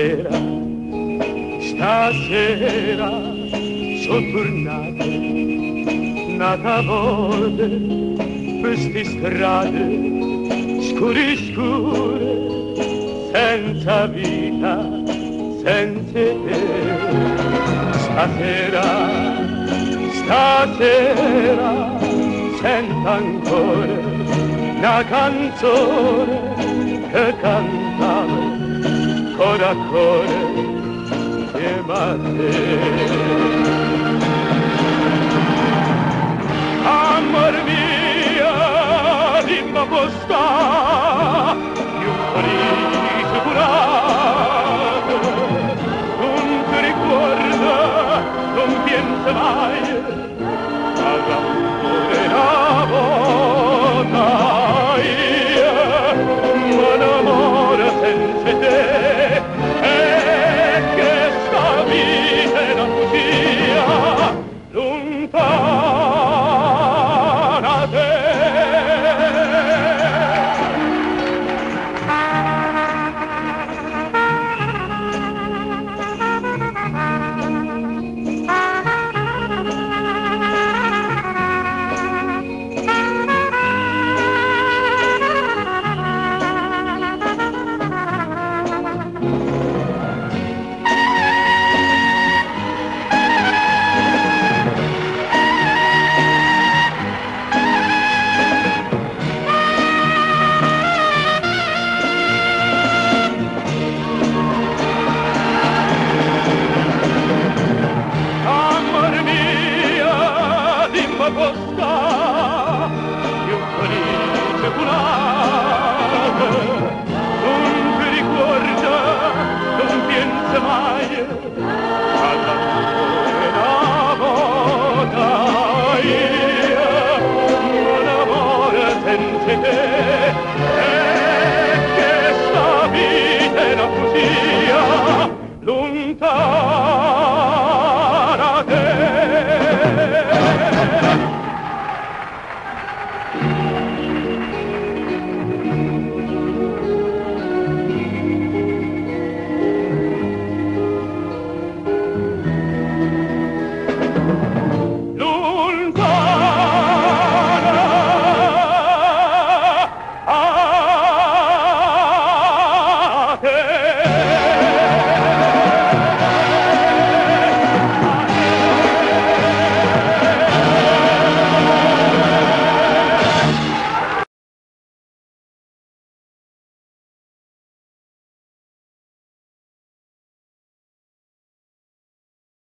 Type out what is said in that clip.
stasera, stasera sono tornate nata volta queste strade scuri scure senza vita, senza te. Stasera, stasera sento ancora una canzone che canta corazones quemaste. Amor mío, dimma. oh